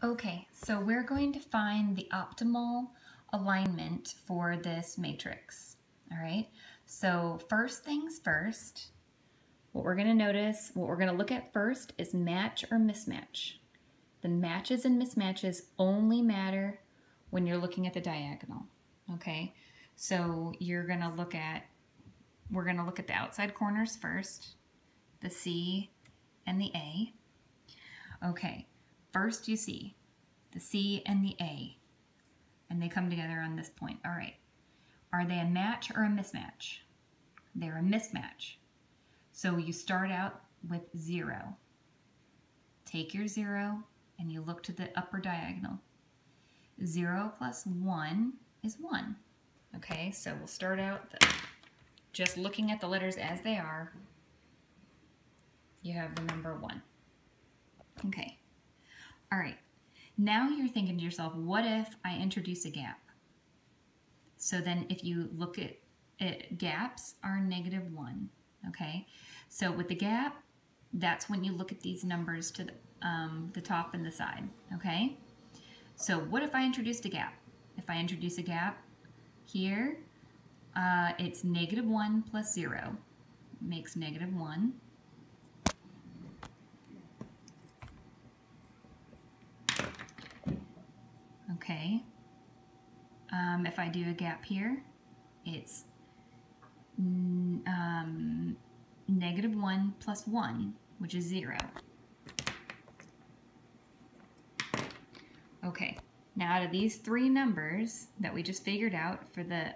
Okay, so we're going to find the optimal alignment for this matrix. All right, so first things first, what we're going to notice, what we're going to look at first is match or mismatch. The matches and mismatches only matter when you're looking at the diagonal. Okay, so you're going to look at, we're going to look at the outside corners first, the C and the A. Okay, First you see the C and the A, and they come together on this point. All right. Are they a match or a mismatch? They're a mismatch. So you start out with zero. Take your zero and you look to the upper diagonal. Zero plus one is one. Okay, so we'll start out the, just looking at the letters as they are. You have the number one. Okay, all right, now you're thinking to yourself, what if I introduce a gap? So then if you look at it, gaps are negative one, okay? So with the gap, that's when you look at these numbers to the, um, the top and the side, okay? So what if I introduced a gap? If I introduce a gap here, uh, it's negative 1 plus 0 makes negative 1. Okay. Um, if I do a gap here, it's um, negative 1 plus 1, which is 0. Okay, now out of these three numbers that we just figured out for the,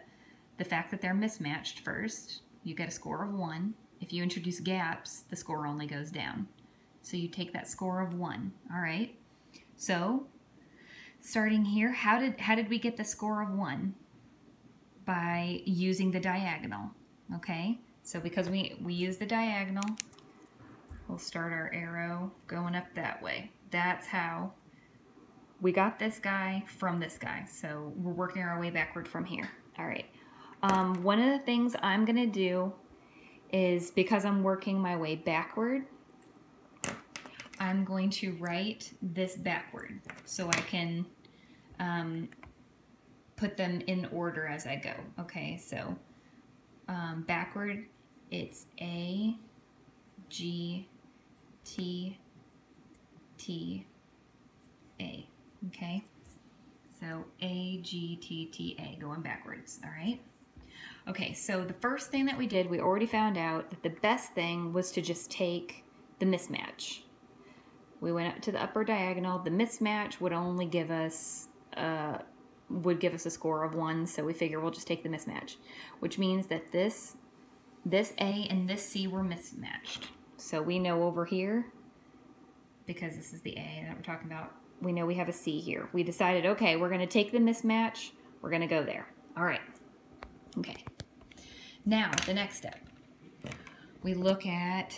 the fact that they're mismatched first, you get a score of 1. If you introduce gaps, the score only goes down. So you take that score of 1, all right? So starting here, how did, how did we get the score of 1? By using the diagonal, okay? So because we, we use the diagonal, we'll start our arrow going up that way. That's how we got this guy from this guy. So we're working our way backward from here. All right. Um, one of the things I'm going to do is because I'm working my way backward, I'm going to write this backward so I can um, put them in order as I go. Okay, so um, backward, it's A, G, T, T, A. Okay, so A, G, T, T, A, going backwards, all right? Okay, so the first thing that we did, we already found out that the best thing was to just take the mismatch. We went up to the upper diagonal. The mismatch would only give us uh, would give us a score of one, so we figure we'll just take the mismatch, which means that this this A and this C were mismatched. So we know over here, because this is the A that we're talking about, we know we have a C here. We decided, okay, we're going to take the mismatch. We're going to go there. All right. Okay. Now, the next step. We look at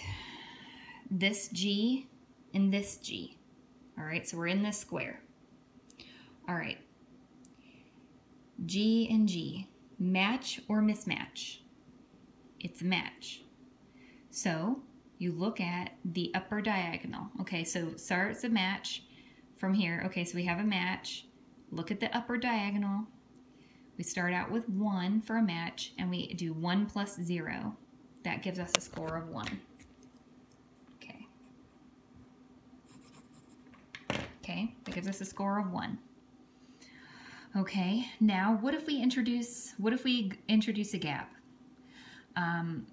this G and this G. All right, so we're in this square. All right. G and G, match or mismatch? It's a match. So you look at the upper diagonal. Okay, so starts a match from here. Okay, so we have a match. Look at the upper diagonal. We start out with 1 for a match, and we do 1 plus 0. That gives us a score of 1. Okay, Okay, that gives us a score of one. Okay, now what if we introduce, what if we introduce a gap? Um,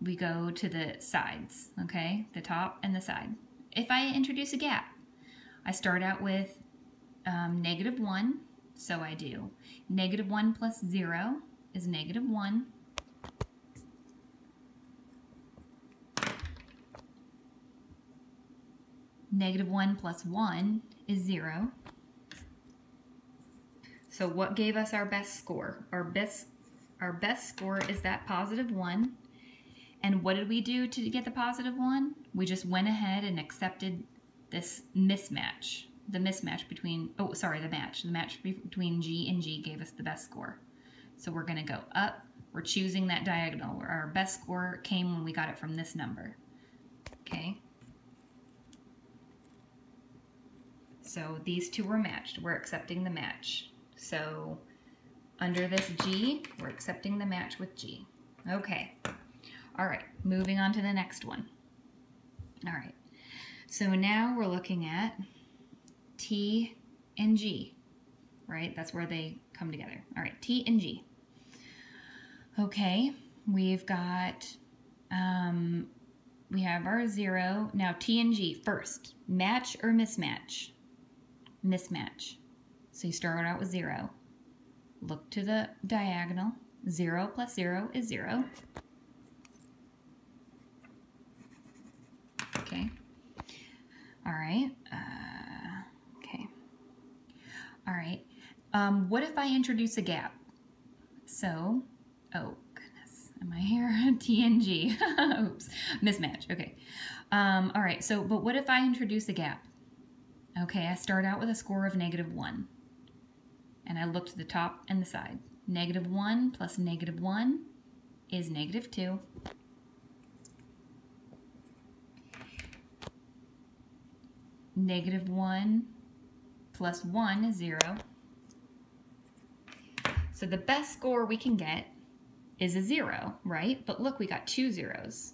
we go to the sides, okay, the top and the side. If I introduce a gap, I start out with um, negative 1, so I do. Negative 1 plus 0 is negative 1. Negative 1 plus 1 is 0. So what gave us our best score? Our best, our best score is that positive 1. And what did we do to get the positive 1? We just went ahead and accepted this mismatch. The mismatch between, oh, sorry, the match. The match between G and G gave us the best score. So we're going to go up. We're choosing that diagonal. Our best score came when we got it from this number. Okay. So these two were matched. We're accepting the match. So under this G, we're accepting the match with G. Okay. All right, moving on to the next one. All right, so now we're looking at T and G, right? That's where they come together. All right, T and G. Okay, we've got, um, we have our zero. Now T and G first, match or mismatch? Mismatch. So you start out with zero. Look to the diagonal. Zero plus zero is zero. Okay. All right. Uh, okay. All right. Um, what if I introduce a gap? So, oh goodness, am I here? TNG. Oops, mismatch. Okay. Um, all right. So, but what if I introduce a gap? Okay, I start out with a score of negative one, and I look to the top and the side. Negative one plus negative one is negative two. Negative 1 plus 1 is 0. So the best score we can get is a 0, right? But look, we got two zeros.